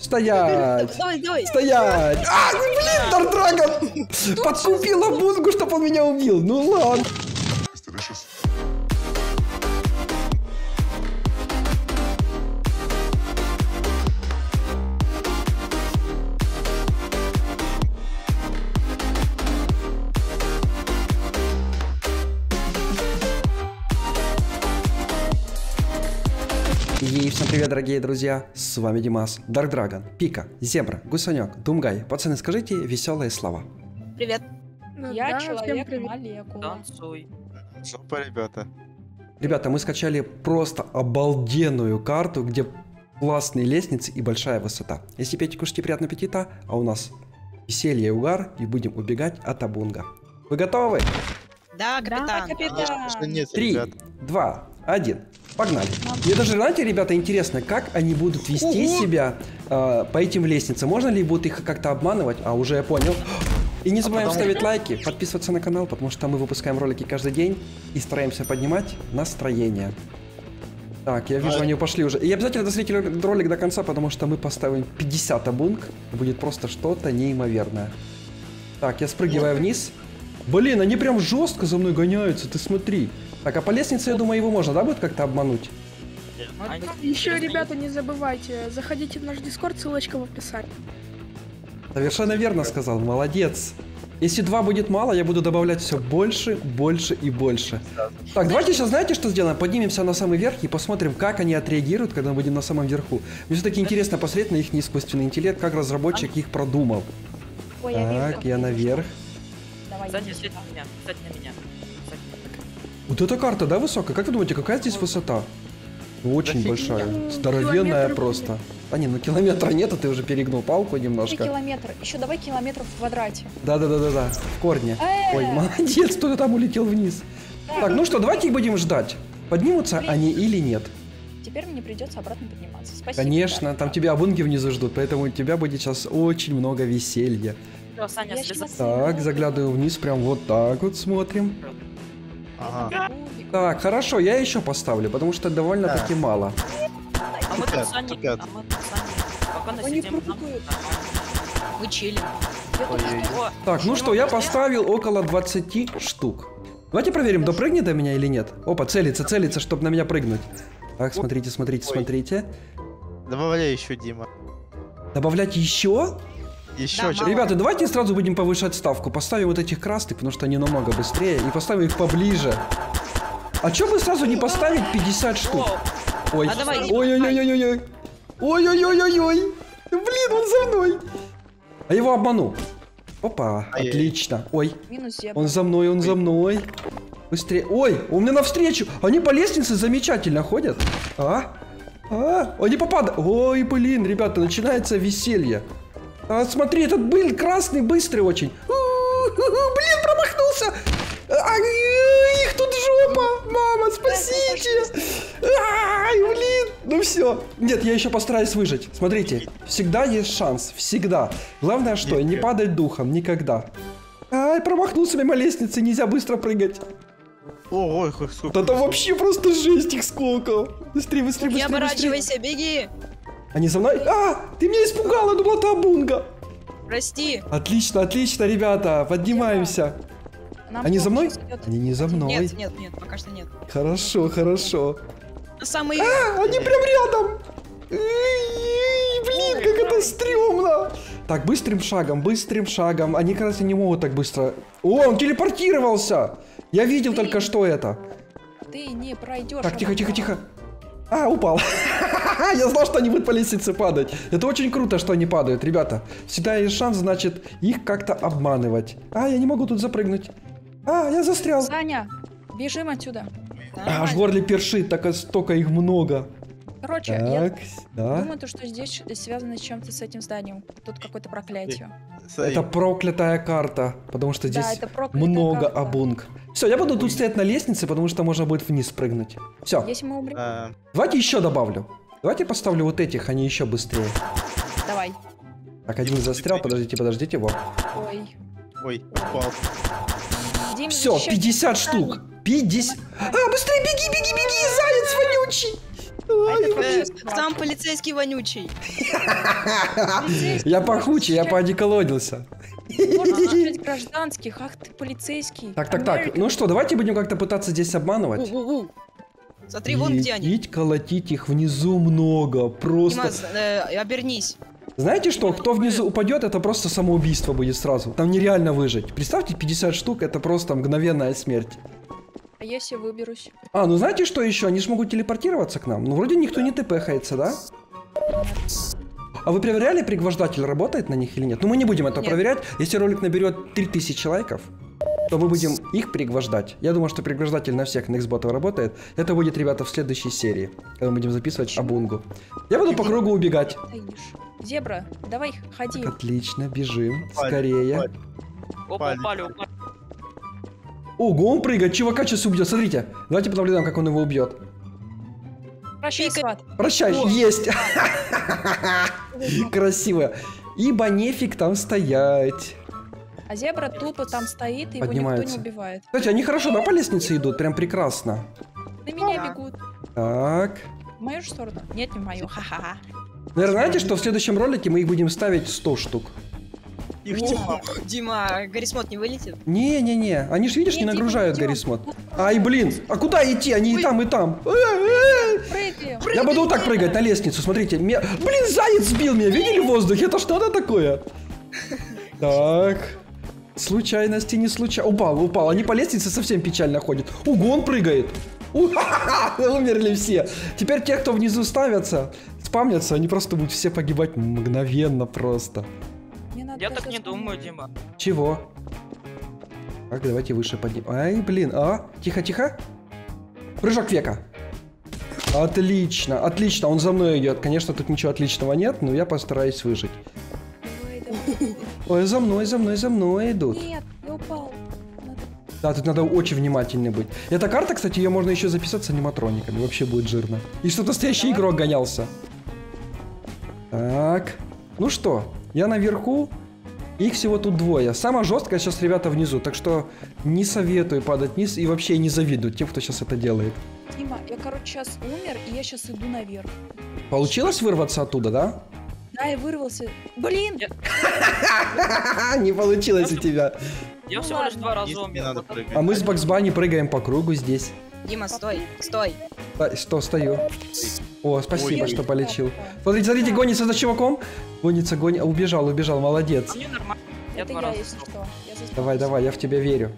Стоять! Давай, давай. Стоять! А, блин, Дардрагон! Подкупила Бунгу, чтобы он меня убил. Ну ладно. Привет, дорогие друзья! С вами Димас, Дарк Драгон, Пика, Зебра, Гусанек, Думгай. Пацаны, скажите веселые слова. Привет. Ну Я да, человек привет. молекула. Танцуй. Жопа, ребята. Ребята, мы скачали просто обалденную карту, где классные лестницы и большая высота. Если пейте, кушайте приятного аппетита, а у нас веселье и угар, и будем убегать от Абунга. Вы готовы? Да, Да, капитан. капитан. Же нет, Три, два, один. Погнали. Мне даже, знаете, ребята, интересно, как они будут вести себя э, по этим лестницам. Можно ли будут их как-то обманывать? А, уже я понял. И не забываем потом- ставить лайки, подписываться на канал, потому что мы выпускаем ролики каждый день и стараемся поднимать настроение. Так, я вижу, А- они пошли уже. И обязательно досмотрите ролик до конца, потому что мы поставим 50 абунг. Будет просто что-то неимоверное. Так, я спрыгиваю вниз. Блин, они прям жестко за мной гоняются, ты смотри. Так, а по лестнице, я думаю, его можно, да, будет как-то обмануть? Они- Еще, ребята, не забывайте, заходите в наш дискорд, ссылочка в описании. Совершенно верно сказал, молодец. Если два будет мало, я буду добавлять все больше, больше и больше. Так, давайте сейчас, знаете, что сделаем? Поднимемся на самый верх и посмотрим, как они отреагируют, когда мы будем на самом верху. Мне все-таки интересно посмотреть на их искусственный интеллект, как разработчик их продумал. Ой, Так, я наверх. Давай, Сзади, на меня. Сзади на меня. Вот эта карта, да, высокая? Как вы думаете, какая здесь высота? Очень большая, здоровенная километр просто. А не, ну километра нет, а ты уже перегнул палку Три немножко. километра. Еще давай километров в квадрате. Да-да-да-да-да, в корне. Э, Ой, молодец, кто-то там улетел вниз. Так, ну что, давайте их будем ждать. Поднимутся они или нет? Теперь мне придется обратно подниматься. Спасибо. Конечно, там тебя обунги внизу ждут, поэтому у тебя будет сейчас очень много веселья. Так, заглядываю вниз, прям вот так вот смотрим. Ага. Так, хорошо, я еще поставлю, потому что довольно-таки мало. А мы тут тупят. а мы тут Они нам прыгают. нормально. Мы чилим. Ой-ой-ой. О, Так, ну что, я поставил около 20 штук. Давайте проверим, допрыгнет до меня или нет. Опа, целится, целится, чтобы на меня прыгнуть. Так, смотрите, смотрите, Ой. смотрите. Добавляй еще, Дима. Добавлять еще? Еще Да, что мало. Ребята, давайте сразу будем повышать ставку. Поставим вот этих красных, потому что они намного быстрее. И поставим их поближе. А чё бы сразу не поставить 50 штук? Ой, А давай, ой-ой-ой-ой-ой. Ой-ой-ой-ой-ой. Блин, он за мной. А его обману. Опа, Ай-яй. отлично. Ой, он за мной, он за мной. Быстрее. Ой, он мне навстречу. Они по лестнице замечательно ходят. А? А? Они попадают. Ой, блин, ребята, начинается веселье. А, смотри, этот был красный, быстрый очень. Блин, промахнулся. Ай, их тут жопа. Мама, спасите. Ай, блин. Ну все. Нет, я еще постараюсь выжить. Смотрите, всегда есть шанс. Всегда. Главное что, не падать духом. Никогда. Ай, промахнулся мимо лестницы, нельзя быстро прыгать. О, ой, хоть сколько. Да там вообще просто жесть их сколько. Быстрее, быстрее, Не быстрее, быстрее. оборачивайся, беги. Они за мной? А, ты меня испугала, думала, ты Абунга. Прости. Отлично, отлично, ребята, поднимаемся. Нам Они за мной? идет. Они не за мной. Нет, нет, нет, пока что нет. Хорошо, хорошо. На Самый... А, они прям рядом. Блин, как это стрёмно. Так, быстрым шагом, быстрым шагом. Они, кажется, не могут так быстро. О, он телепортировался. Я видел только что это. Ты не пройдешь. Так, тихо, тихо, тихо. А, упал. Я знал, что они будут по лестнице падать. Это очень круто, что они падают, ребята. Всегда есть шанс, значит, их как-то обманывать. А, я не могу тут запрыгнуть. А, я застрял. Саня, бежим отсюда. А, аж горле першит, так столько их много. Короче, я Так, да. думаю, то, что здесь связано с чем-то с этим зданием. Тут какое-то проклятие. Это проклятая карта, потому что здесь Да, много карта. абунг. Все, я буду тут стоять на лестнице, потому что можно будет вниз прыгнуть. Все, Если мы умрем, а, давайте еще добавлю. Давайте поставлю вот этих, они еще быстрее. давай. Так, один застрял, подождите, подождите, вот. Ой. Ой, упал. Дим, Все, защищай 50 Саню. штук. 50. А, быстрее беги, беги, беги, заяц вонючий. А. Сам полицейский вонючий. Я пахучий, я поодеколонился. Можно гражданских, ах ты полицейский. Так, так, так. Ну что, давайте будем как-то пытаться здесь обманывать. Смотри, вон где они. Идти, колотить их внизу много. Просто. Дима, э, обернись. Знаете что, кто внизу упадет, это просто самоубийство будет сразу. Там нереально выжить. Представьте, 50 штук, это просто мгновенная смерть. А если выберусь? А, ну знаете что еще? Они же могут телепортироваться к нам. Ну вроде никто не тпхается, да? А вы проверяли, пригвождатель работает на них или нет? Ну мы не будем это Нет. проверять. Если ролик наберет 3000 лайков, то мы будем их пригвождать. Я думаю, что пригвождатель на всех Nextbot работает. Это будет, ребята, в следующей серии, когда мы будем записывать Абунгу. Я буду по кругу убегать. Зебра, давай, ходи. Отлично, бежим. Скорее. Опа, упали, упали. Ого, он прыгает. Чувака сейчас убьет. Смотрите. Давайте понаблюдаем, как он его убьет. Прощай, сват. Прощай, есть. Красиво. Ибо нефиг там стоять. А зебра тупо там стоит, и его никто не убивает. Кстати, они хорошо, да, по лестнице идут? Прям прекрасно. На меня бегут. Так. В мою же сторону? Нет, не в мою. Ха-ха-ха. Наверное, знаете, что в следующем ролике мы их будем ставить 100 штук? Их типа. Дима, Гаррисмот не вылетит? Не-не-не, они же, видишь, не Не, Дима, нагружают идём. Гаррисмод. Ай, блин, а куда идти? Они и там, и там. Прыгаем. Я буду вот так прыгать на лестницу, смотрите. Ме- Блин, заяц сбил меня, видели в воздухе? Это что-то такое? Так. Случайности не случайно. Упал, упал. Они по лестнице совсем печально ходят. Ого, он прыгает. У, Умерли все. Теперь те, кто внизу ставятся, спамнятся, они просто будут все погибать мгновенно просто. Я так не думаю. Дима. Чего? Так, давайте выше поднимем. Ай, блин, а? Тихо-тихо. Прыжок века. Отлично, отлично, он за мной идет. Конечно, тут ничего отличного нет, но я постараюсь выжить. Ой, за мной, за мной, за мной идут. Нет, я упал. Надо- Да, тут надо очень внимательным быть. Эта карта, кстати, ее можно еще записать с аниматрониками. Вообще будет жирно. И что настоящий игрок гонялся. Так. Ну что, я наверху. Их всего тут двое. Самое жесткое сейчас ребята внизу. Так что не советую падать вниз и вообще не завидую тем, кто сейчас это делает. Дима, я, короче, сейчас умер, и я сейчас иду наверх. Получилось вырваться оттуда, да? Да, я вырвался. Блин! Не получилось у тебя. Я всего лишь два раза умер. А мы с Бакс Банни прыгаем по кругу здесь. Дима, стой, стой. Что, стою. О, спасибо, Ой. что полечил. Смотрите, смотрите, гонится за чуваком. Гонится, гонится. Убежал, убежал, молодец. А Это я, если что. Давай, давай, я в тебя верю.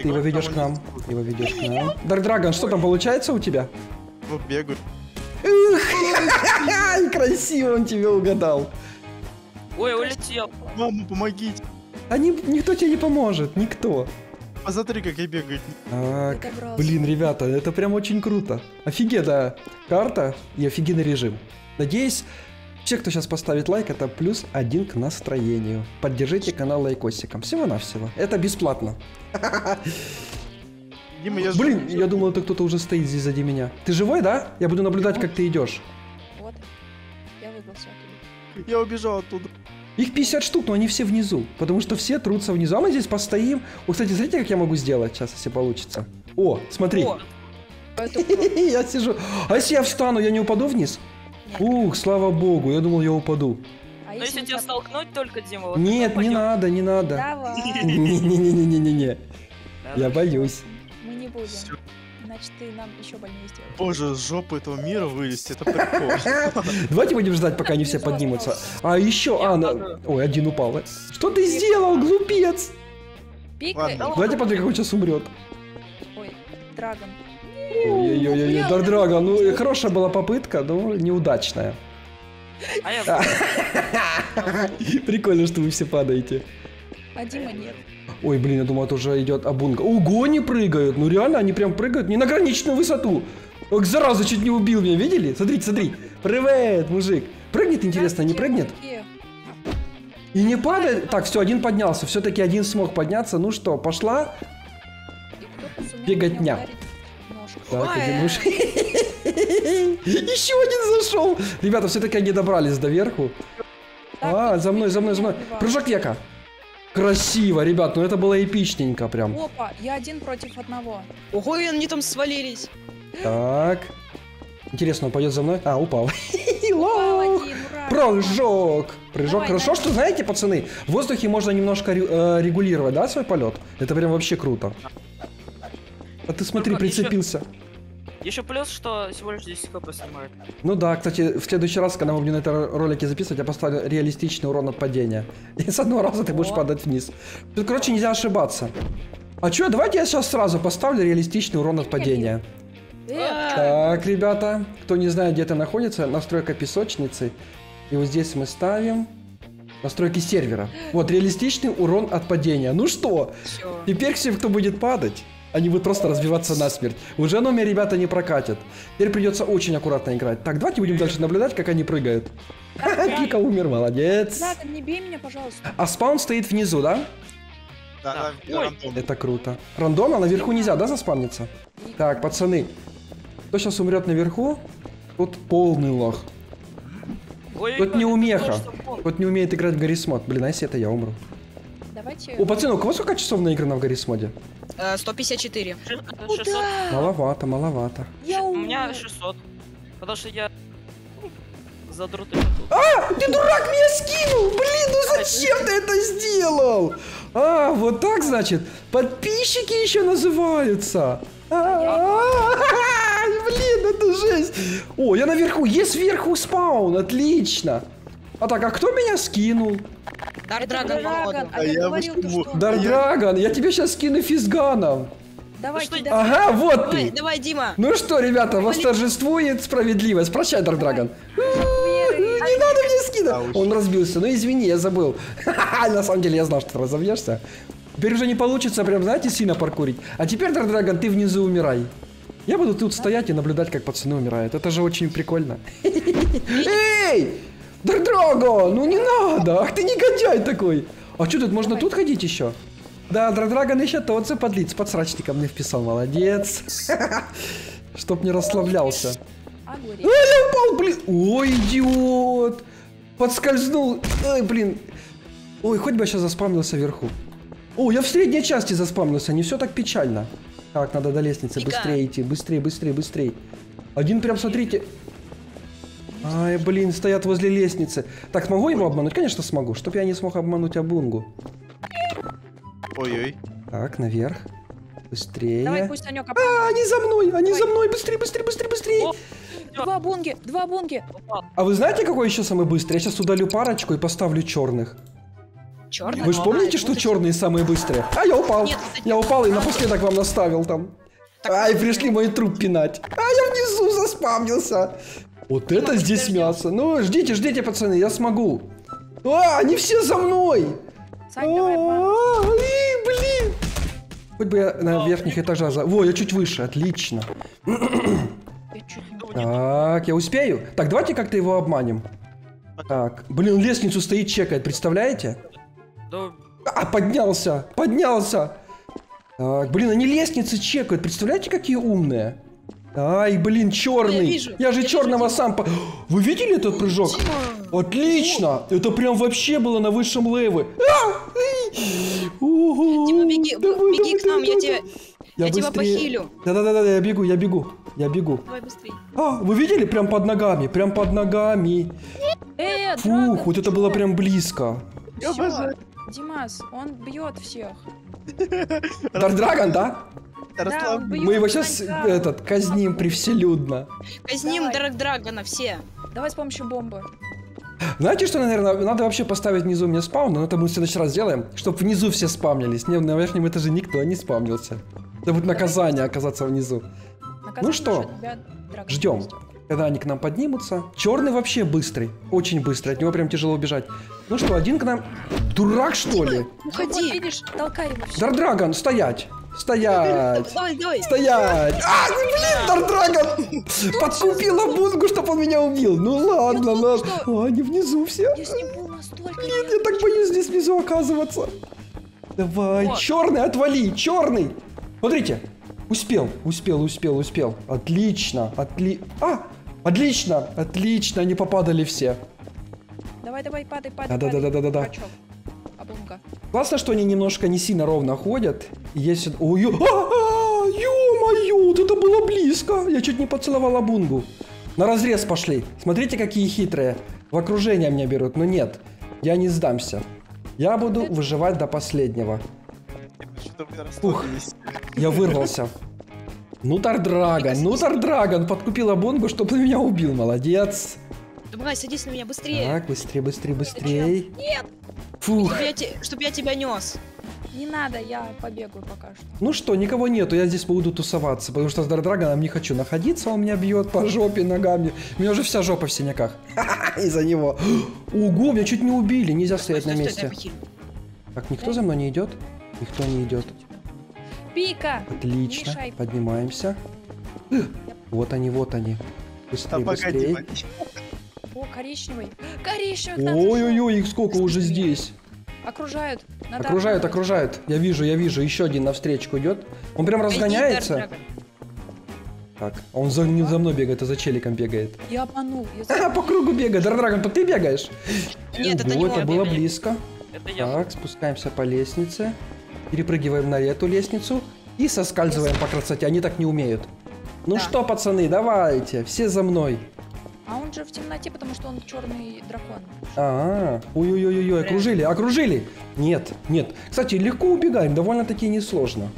Ты его ведешь к нам. Его ведешь к нам. Дарк Драгон, что там получается у тебя? Ну, бегаю. Ай, красиво он тебя угадал. Ой, улетел. Мама, помогите. Они, никто тебе не поможет, никто. Посмотри, как я бегаю. Так, блин, ребята, это прям очень круто. Офигенная карта и офигенный режим. Надеюсь, все, кто сейчас поставит лайк, это плюс один к настроению. Поддержите канал лайкосиком. Всего-навсего. Это бесплатно. Дима, я Блин, я думал, это кто-то уже стоит здесь сзади меня. Ты живой, да? Я буду наблюдать, как ты идешь. Вот. Я выбрался оттуда. Я убежал оттуда. Их 50 штук, но они все внизу. Потому что все трутся внизу. А мы здесь постоим. О, кстати, смотрите, как я могу сделать сейчас, если получится. О, смотри. О, Я сижу. А если я встану, я не упаду вниз? Ух, слава богу, я думал, я упаду. А Но если тебя столкнуть только, Дима, вот Нет, не надо, не надо. Давай. Не-не-не-не-не-не. Я боюсь. Мы не будем. Иначе ты нам еще больнее сделаешь. Боже, с жопы этого мира вылезти, это прикол. Давайте будем ждать, пока они все поднимутся. А еще, а, на- ой, один упал. Что ты сделал, глупец? Давайте посмотрим, как он сейчас умрет. Ой, Драгон. Ой-ой-ой, Дардрага, ну хорошая была попытка, но неудачная. А Прикольно, что вы все падаете. А Дима нет. Ой, блин, я думал, это уже идет Абунга. Ого, они прыгают. Ну реально, они прям прыгают не на граничную высоту. Ох, зараза, чуть не убил меня, видели? Смотрите, смотри. Привет, мужик. Прыгнет, интересно, не прыгнет? И не падает. Так, все, один поднялся. Все-таки один смог подняться. Ну что, пошла? Беготня. Так, один уж. Еще один зашел. Ребята, все-таки они добрались до верху. А, за мной, за мной, за мной. Прыжок века. Красиво, ребят, ну это было эпичненько прям. Опа, я один против одного. ого, и они там свалились. Так. Интересно, он пойдет за мной? А, упал. Упал один! Прыжок! Прыжок. Давай, Хорошо, что знаете, пацаны, в воздухе можно немножко э, регулировать, да, свой полет? Это прям вообще круто. А ты смотри, прицепился. Еще плюс, что всего лишь 10 хп снимает. Ну да, кстати, в следующий раз, когда мы будем на это ролике записывать, я поставлю реалистичный урон от падения. И с одного раза ты будешь падать вниз. Тут, короче, нельзя ошибаться. А чё, давайте я сейчас сразу поставлю реалистичный урон от падения. Так, ребята, кто не знает, где это находится, настройка песочницы. И вот здесь мы ставим настройки сервера. Вот, реалистичный урон от падения. Ну что, теперь все, кто будет падать, они будут просто разбиваться насмерть. Уже номер ребята не прокатят. Теперь придется очень аккуратно играть. Так, давайте будем дальше наблюдать, как они прыгают. Пика умер, молодец. Драгон, не бей меня, пожалуйста. А спаун стоит внизу, да? Да, Да. да. Это круто. Рандом, а наверху нельзя, да, заспавниться? Так, пацаны, кто сейчас умрет наверху, тот полный лох. Тут не умеха. Тот не умеет играть в Гаррисмод. Блин, а если это я умру? Давайте... О, пацаны, у кого сколько часов наиграно в Гаррисмоде? Э, 154. Ши- это 600. Куда? Маловато, маловато. Я У меня умер. 600. Потому что я ну, задротый тут. А, ты дурак меня скинул! Блин, ну зачем ты это сделал? А, вот так, значит, подписчики еще называются. А, Блин, это жесть. О, я наверху, есть сверху спаун, отлично. А так, а кто меня скинул? Дар Это Драгон, Драгон, походу. а А я почему? что... Дар Я- Драгон, я тебе сейчас скину физганом. Давайте, что- давай. Ага, вот Давай, ты. давай, Дима. Ну что, ребята, восторжествует справедливость. Прощай, Дар Драгон. Не надо мне скидывать. Ауч. Он разбился. Ну извини, я забыл. На самом деле я знал, что ты разобьешься. Теперь уже не получится прям, знаете, сильно паркурить. А теперь, Дар Драгон, ты внизу умирай. Я буду тут стоять и наблюдать, как пацаны умирают. Это же очень прикольно. Эй! Дар Драгон, ну не надо. Ах ты негодяй такой. А что тут, можно тут ходить еще? Да, Дар Драгон еще тот же подлиц, подсрачника мне вписал, молодец. Чтоб не расслаблялся. А, я упал, блин. Ой, идиот. Подскользнул. Ой, блин. Ой, хоть бы я сейчас заспамнился вверху. О, я в средней части заспамнился, не все так печально. Так, надо до лестницы быстрее идти, быстрее, быстрее, быстрее. Один прям, смотрите. Ай, блин, стоят возле лестницы. Так, смогу его обмануть? Конечно, смогу. Чтоб я не смог обмануть Абунгу. Ой-ой. Так, наверх. Быстрее. Давай, пусть Санек А, они за мной, они за мной. Быстрее, быстрее, быстрее, быстрее. О, Два бунги, два бунги. А вы знаете, какой еще самый быстрый? Я сейчас удалю парочку и поставлю черных. Черный. Вы же помните, что черные самые быстрые? А я упал. Нет, Я упал и напоследок вам наставил там. Ай, пришли мой труп пинать. А я внизу заспамнился. Вот это мы здесь тебя ждем. мясо. Ну, ждите, ждите, пацаны, я смогу. А, они все за мной. Сань, давай, па. Ай, блин. Хоть бы я на верхних этажах за... Во, я чуть выше, отлично. Так, я успею? Так, давайте как-то его обманем. Так, блин, лестницу стоит, чекает, представляете? А, поднялся, поднялся. Так, блин, они лестницы чекают, представляете, какие умные? Ай, блин, черный. Я вижу, же я вижу, черного Дима. сам... по- Вы видели этот прыжок? Отлично! Это прям вообще было на высшем леве. А! Дима, беги, Давай, беги давай, к нам, давай, я давай. тебя, я тебя похилю. Да-да-да, я бегу, я бегу, я бегу. Давай быстрее. А, вы видели? Прям под ногами, прям под ногами. Э, Фух, Драгон, вот это было прям близко. Я Всё. обожаю. Димас, он бьет всех. Дар Драгон, да? Он бьет Мы его сейчас Санька. этот казним привселюдно. Казним Давай. Драг Драгона, все. Давай с помощью бомбы. Знаете, что, наверное, надо вообще поставить внизу мне спаун, но это мы в следующий раз сделаем, чтобы внизу все спамнились. Не, на верхнем этаже никто не спамнился. Это будет наказание оказаться внизу. Наказание Ну что. Ждем, когда они к нам поднимутся. Черный вообще быстрый, очень быстрый, от него прям тяжело убежать. Ну что, один к нам... Дурак, что ли? Вот, Уходи. видишь, толкай его. Дардрагон, стоять! Стоять! Давай, давай. Стоять! А, блин, Дардрагон! Подкупила Бунгу, чтобы он меня убил. Ну ладно, ладно. что- О, они внизу все. Я был настолько... Блин, я так боюсь здесь внизу оказываться. Давай, Вот. черный, отвали, черный. Смотрите, успел, успел, успел, успел. Отлично, отли... А, отлично, отлично, они попадали все. Давай, давай, падай, падай, Да-да-да-да-да-да. падай. Качок. Обумка. Классно, что они немножко не сильно ровно ходят. Есть... Ой, а, а, ё-моё, вот это было близко. Я чуть не поцеловал Абунгу. На разрез пошли. Смотрите, какие хитрые. В окружение меня берут. Но нет, я не сдамся. Я буду выживать до последнего. Ух. Я вырвался. Ну, Тардрагон, ну, Тардрагон, подкупила Бонгу, чтобы меня убил, молодец. Давай, садись на меня быстрее. Так, быстрее, быстрее, быстрее. Нет, Фух. чтобы я, те- чтоб я тебя нес. Не надо, я побегаю пока что. Ну что, никого нету, я здесь буду тусоваться, потому что с Дардрагоном не хочу находиться, он меня бьет по жопе ногами. У меня уже вся жопа в синяках. Из-за него. Ого, меня чуть не убили, нельзя стоять на месте. Так, никто за мной не идет? Никто не идет. Пика! Отлично, поднимаемся. Вот они, вот они. А Быстрее, погоди, быстрее. Коричневый. Коричневый Ой-ой-ой, их сколько уже здесь. Окружают. Надо Окружают, окружают. Я вижу, я вижу. Еще один навстречу идет. Он прям разгоняется. Так, а он за, не за мной бегает, а за челиком бегает. Я обманул. Я А, по кругу бегает. Дардрагон, то ты бегаешь? Нет, это Ого, не это он было бегает. близко. Это я. Так, спускаемся по лестнице. Перепрыгиваем на эту лестницу. И соскальзываем по красоте. Они так не умеют. Ну Да. что, пацаны, давайте. Все за мной. А он же в темноте, потому что он черный дракон. А, ой-ой-ой-ой, окружили, окружили. Нет, нет. Кстати, легко убегаем, довольно-таки несложно.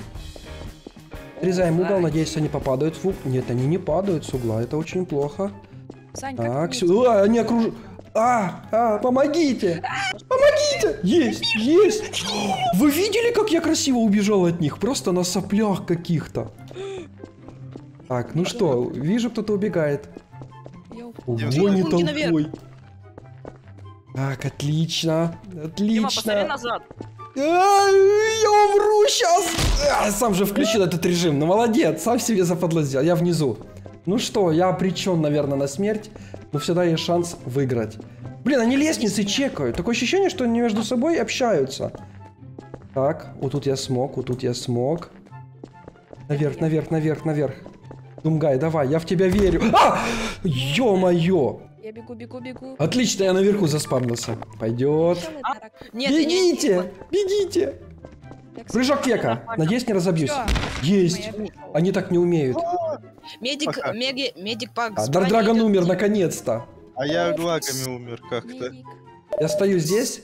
Срезаем угол, Ай. надеюсь, они попадают в. Нет, они не падают с угла, это очень плохо. Сань, как Так, мне сюда, они окружили. А, а, помогите! Помогите! Есть, есть! Вы видели, как я красиво убежал от них? Просто на соплях каких-то. Так, ну что, вижу, кто-то убегает. Ого, Дима, не толпой. Так, отлично, Дима, отлично. назад. Ай, Я умру сейчас! Сам же включил этот режим. Ну молодец, сам себе западло сделал. Я внизу. Ну что, я обречен, наверное, на смерть, но всегда есть шанс выиграть. Блин, они лестницы чекают. Такое ощущение, что они между собой общаются. Так, вот тут я смог, вот тут я смог. Наверх, наверх, наверх, наверх. Думгай, давай, я в тебя верю. А! Ё-моё! Я бегу, бегу, бегу. Отлично, я наверху заспавнился. Пойдет. А? Нет, Бегите! Бегите! Я, кстати, Прыжок века. Надеюсь, не разобьюсь. Всё. Есть. Они так не умеют. Медик, меги, medic pack. А, Дардрагон умер наконец-то. А я лагами умер как-то. Медик. Я стою здесь.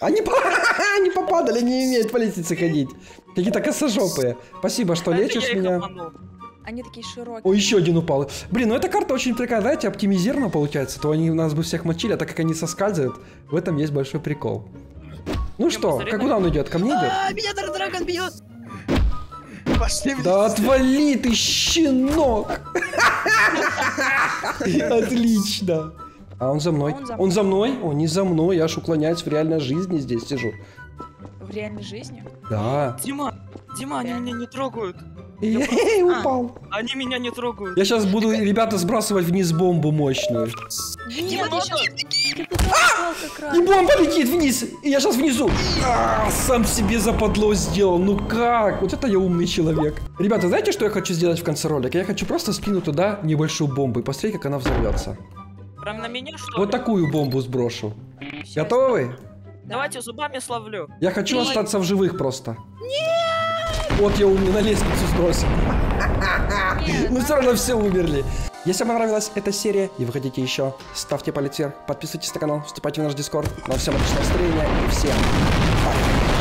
Они, по- они попадали, они не умеют по лестнице ходить. Какие-то косожопые. Спасибо, что лечишь меня. Они такие широкие. О, еще один упал. Блин, ну эта карта очень такая, знаете, оптимизирована получается. То они нас бы всех мочили, а так как они соскальзывают, в этом есть большой прикол. Ну что, посмотри как куда он идет? Ко мне идет? А, меня Дардрагон бьет. Пошли. Да отвали ты, щенок! Отлично. А он за мной. Он за Он за мной? Он не за мной, я аж уклоняюсь в реальной жизни здесь сижу. В реальной жизни. Да. Дима, Дима, они меня не трогают. Эй, А. упал. Они меня не трогают. Я сейчас буду, ребята, сбрасывать вниз бомбу мощную. Как раз. И бомба летит вниз. И я сейчас внизу. А, сам себе западло сделал. Ну как? Вот это я умный человек. Ребята, знаете, что я хочу сделать в конце ролика? Я хочу просто скинуть туда небольшую бомбу и посмотреть, как она взорвется. Прям на меня, что Вот ли? такую бомбу сброшу. Готовы? Давайте зубами словлю. Я хочу Нет. остаться в живых просто. Вот я умный на лестницу сбросил. Нет, Ну все равно все умерли. Если вам понравилась эта серия и вы хотите еще, ставьте палец вверх, подписывайтесь на канал, вступайте в наш дискорд. Ну а всем отличного настроения и всем пока.